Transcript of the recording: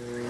Mm-hmm.